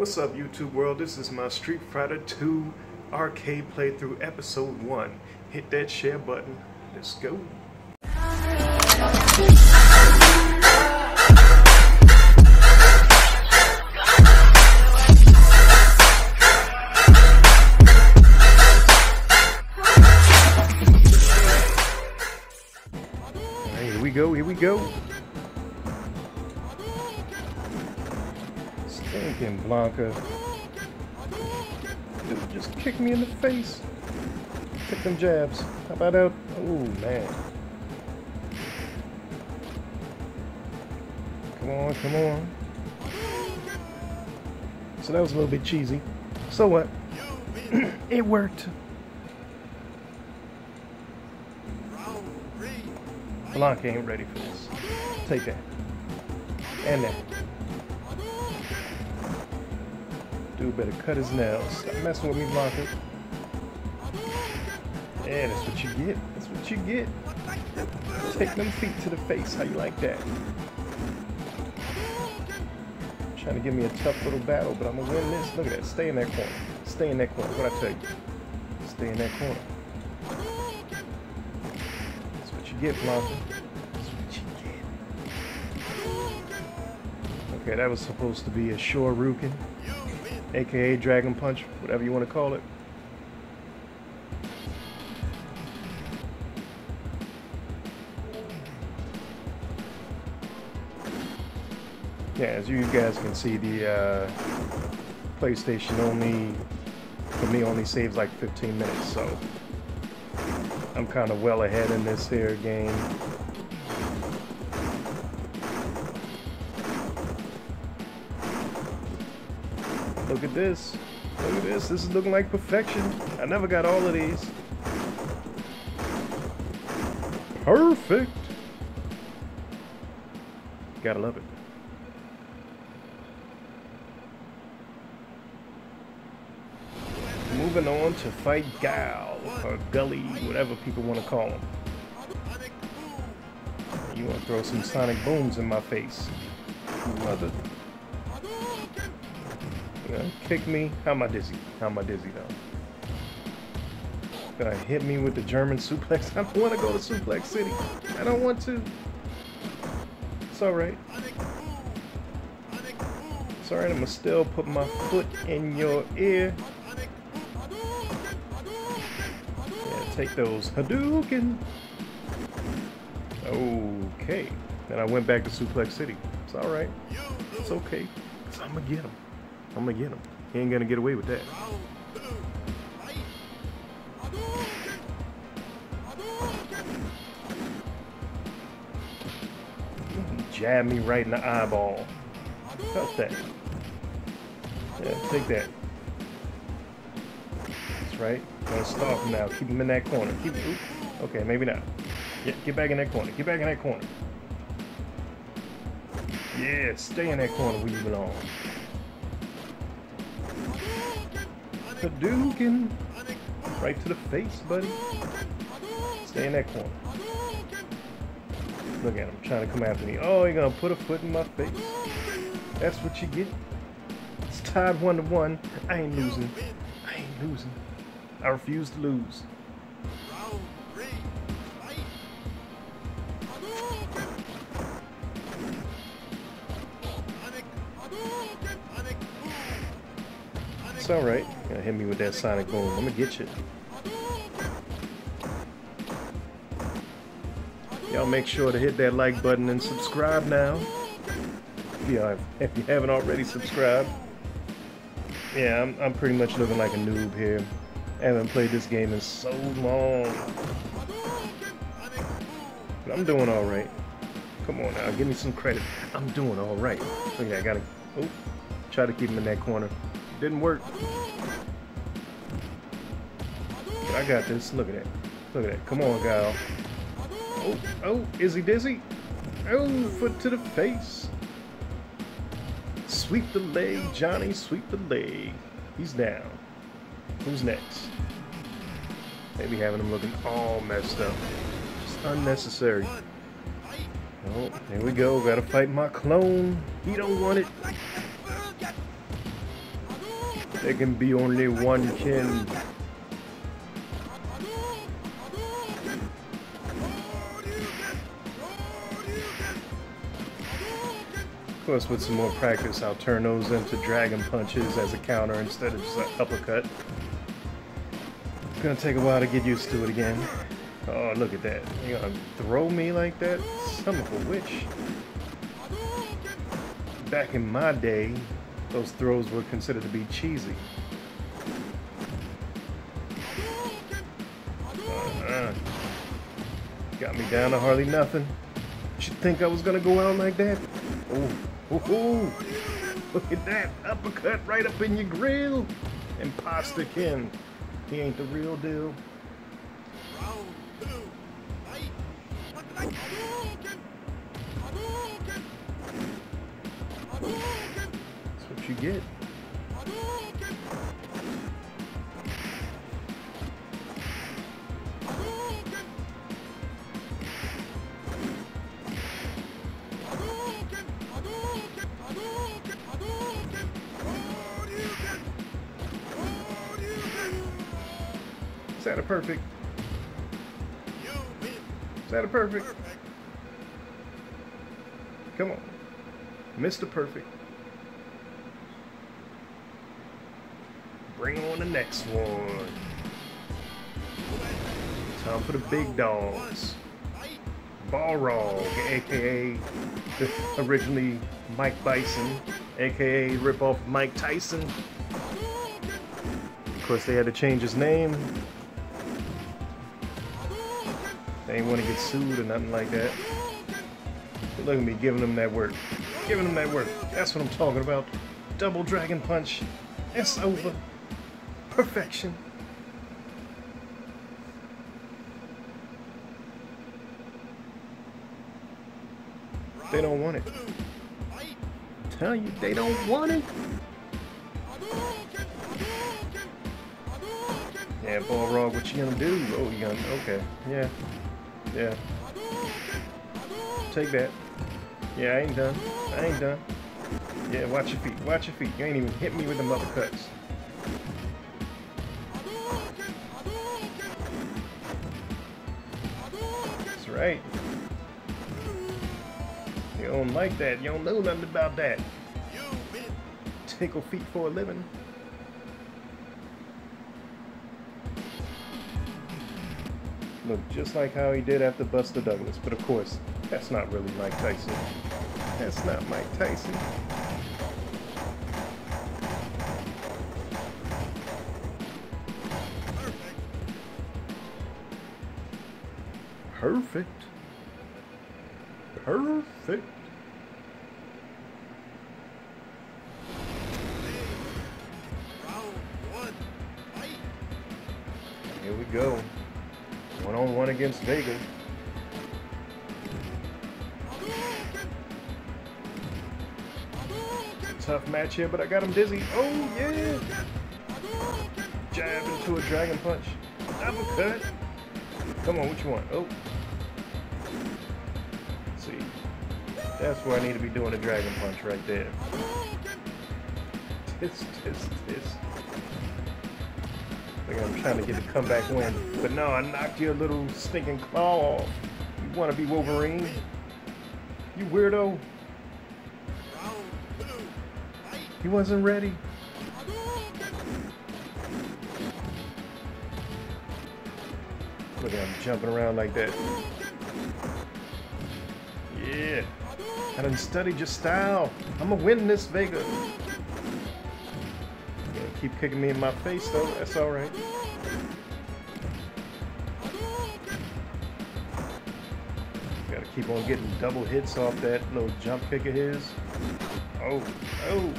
What's up, YouTube world? This is my Street Fighter 2 arcade playthrough, episode 1. Hit that share button. Let's go. Here we go, here we go. Stinking Blanka. Dude, just kick me in the face. Take them jabs. How about that? Oh, man. Come on, come on. So that was a little bit cheesy. So what? it worked. Blanka ain't ready for this. Take that. And that. Dude better cut his nails. Stop messing with me, Blanka. Yeah, that's what you get. That's what you get. Take them feet to the face. How you like that? Trying to give me a tough little battle, but I'm gonna win this. Look at that. Stay in that corner. Stay in that corner. What I tell you? Stay in that corner. That's what you get, Blanka. Okay, that was supposed to be a Shoryuken, aka Dragon Punch, whatever you want to call it. Yeah, as you guys can see, the uh, PlayStation only, for me, only saves like 15 minutes, so I'm kind of well ahead in this here game. Look at this. Look at this. This is looking like perfection. I never got all of these. Perfect. Gotta love it. Moving on to fight Gal, or Gully, whatever people want to call him. You want to throw some sonic booms in my face. Mother. Gonna kick me? How am I dizzy? How am I dizzy though? Gonna hit me with the German suplex? I don't want to go to Suplex City. I don't want to. It's alright. It's alright, I'm gonna still put my foot in your ear. Yeah, take those Hadouken. Okay. Then I went back to Suplex City. It's alright. It's okay. Cause I'm gonna get him. I'm gonna get him. He ain't gonna get away with that. Jabbed me right in the eyeball. Felt that. Yeah, take that. That's right. Gonna stop him now. Keep him in that corner. Keep. Okay, maybe not. Yeah, get back in that corner. Get back in that corner. Yeah, stay in that corner where you belong. Hadouken! Right to the face, buddy. Stay in that corner. Look at him, trying to come after me. Oh, you're gonna put a foot in my face. That's what you get. It's tied one to one. I ain't losing. I ain't losing. I refuse to lose. Alright. Gonna hit me with that sonic boom. I'm gonna get you. Y'all make sure to hit that like button and subscribe now. If you, have, if you haven't already subscribed. Yeah, I'm, I'm pretty much looking like a noob here. I haven't played this game in so long. But I'm doing alright. Come on now, give me some credit. I'm doing alright. Look at that, I gotta oh, try to keep him in that corner. Didn't work. But I got this. Look at that. Look at that. Come on, Gal. Oh, oh, is he dizzy? Oh, foot to the face. Sweep the leg, Johnny. Sweep the leg. He's down. Who's next? Maybe having him looking all messed up. Just unnecessary. Oh, here we go. Gotta fight my clone. He don't want it. There can be only one Ken. Of course, with some more practice, I'll turn those into dragon punches as a counter instead of just an uppercut. It's gonna take a while to get used to it again. Oh, look at that. You gonna throw me like that? Son of a witch. Back in my day, those throws were considered to be cheesy. Uh-uh. Got me down to hardly nothing. You think I was gonna go out like that? Oh, oh, oh. look at that uppercut right up in your grill. Imposter Ken. He ain't the real deal. What you get. Is that a perfect? Is that a perfect? Come on. Mr. Perfect. Bring on the next one. Time for the big dogs. Balrog, aka originally Mike Bison, aka ripoff Mike Tyson. Of course, they had to change his name. They ain't want to get sued or nothing like that. But look at me giving them that work. Giving them that work. That's what I'm talking about. Double Dragon Punch. It's over. Perfection. They don't want it. Tell you, they don't want it. Yeah, Balrog, what you gonna do? Oh, you gonna, okay, yeah, yeah. Take that. Yeah, I ain't done. I ain't done. Yeah, watch your feet, watch your feet. You ain't even hit me with the uppercuts. That's right. You don't like that. You don't know nothing about that. Tickle feet for a living. Look just like how he did after Buster Douglas, but of course, that's not really Mike Tyson. That's not Mike Tyson. Perfect. Perfect. Here we go. One on one against Vega. Tough match here, but I got him dizzy. Oh, yeah. Jab into a dragon punch. Uppercut. Come on, what you want? Oh. That's where I need to be doing a dragon punch right there. This, this, this. I think I'm trying to get a comeback win. But no, I knocked your little stinking claw off. You want to be Wolverine? You weirdo. He wasn't ready. Look at him jumping around like that. Yeah. I done studied your style. I'm gonna win this Vega. Keep kicking me in my face though. That's alright. Gotta keep on getting double hits off that little jump kick of his. Oh, oh.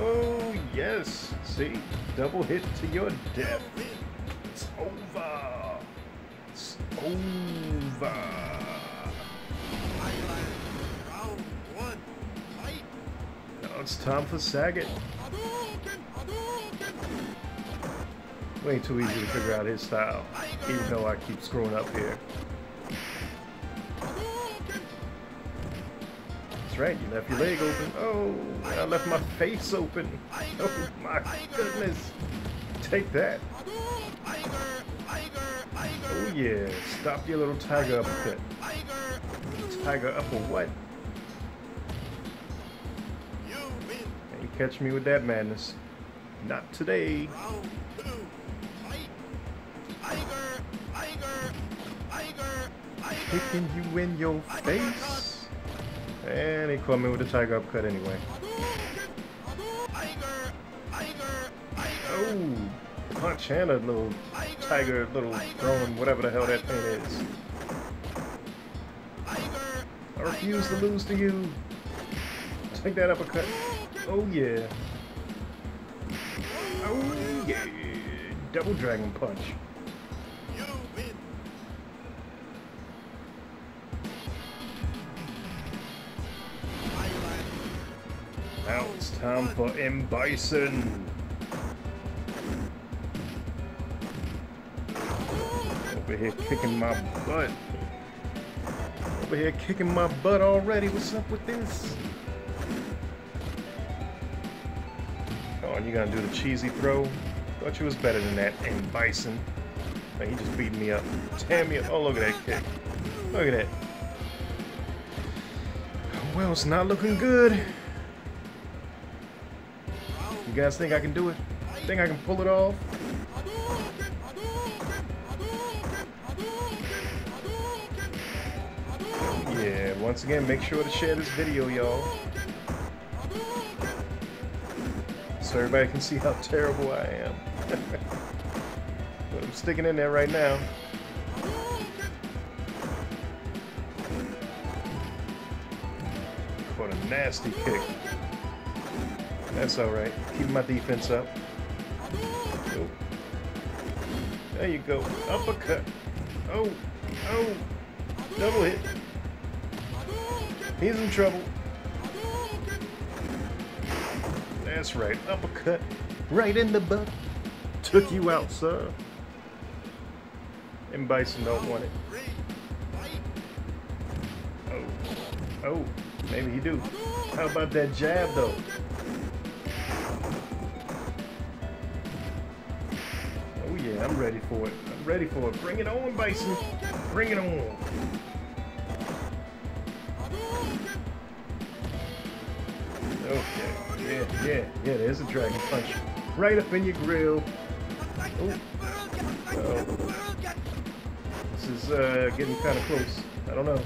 Oh, yes. See? Double hit to your death. It's over. It's over. It's time for Sagat. Way too easy to figure out his style, even though I keep screwing up here. That's right, you left your leg open. Oh, I left my face open. Oh my goodness. Take that. Oh yeah, stop your little tiger up a uppercut. Tiger upper what? Catch me with that madness. Not today. Kicking you in your face. And he caught me with a tiger upcut anyway. Oh, punch and a little tiger, little throwing whatever the hell that thing is. I refuse to lose to you. Take that uppercut. Oh yeah. Oh yeah. Double dragon punch. Now it's time for M. Bison. Over here kicking my butt. Over here kicking my butt already. What's up with this? Oh, and you gonna do the cheesy throw? Thought you was better than that, M. Bison. Man, he just beat me up. Damn me up. Oh, look at that kick. Look at that. Well, it's not looking good. You guys think I can do it? Think I can pull it off? Yeah, once again, make sure to share this video, y'all. So everybody can see how terrible I am. but I'm sticking in there right now. What a nasty kick. That's alright. Keep my defense up. Oh. There you go. Uppercut. Oh. Oh. Double hit. He's in trouble. That's right. Uppercut. Right in the butt. Took you out, sir. And Bison don't want it. Oh. Oh. Maybe he do. How about that jab, though? Oh yeah, I'm ready for it. I'm ready for it. Bring it on, Bison. Bring it on. Okay. Yeah, yeah, yeah, there's a dragon punch. Right up in your grill. Oh. oh. This is uh, getting kind of close. I don't know.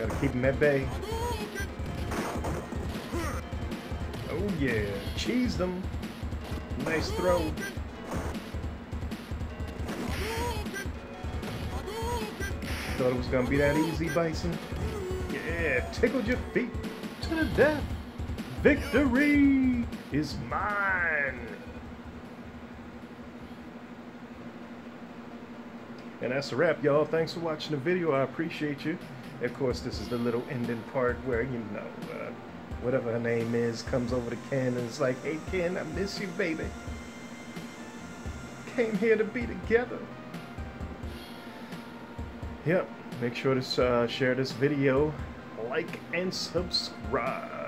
Gotta keep him at bay. Oh yeah, cheese them. Nice throw. Thought it was gonna be that easy, Bison. Yeah, tickled your feet to the death. Victory is mine. And that's a wrap, y'all. Thanks for watching the video. I appreciate you. Of course, this is the little ending part where, you know, uh, whatever her name is comes over to Ken and is like, hey, Ken, I miss you, baby. Came here to be together. Yep. Make sure to uh, share this video, like, and subscribe.